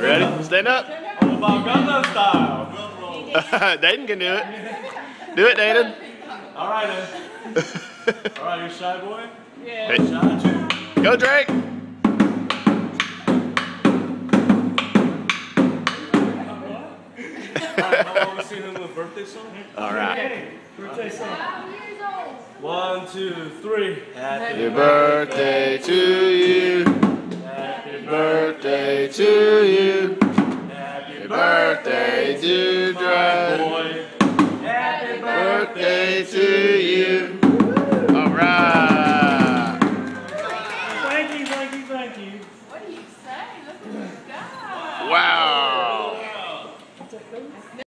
Ready? Stand up. All about Gangnam style. Dayton can do it. Do it, Dayton. All right, then. All right, you shy boy. Yeah. Hey, Shy too. go, Drake. All right, how long we singing the birthday song? All right. One, two, three. Happy Happy birthday to you. Happy birthday to you. Happy birthday, dear boy. Happy birthday to you. All right. Thank you, thank you, thank you. What do you say? Look at this guy. Wow.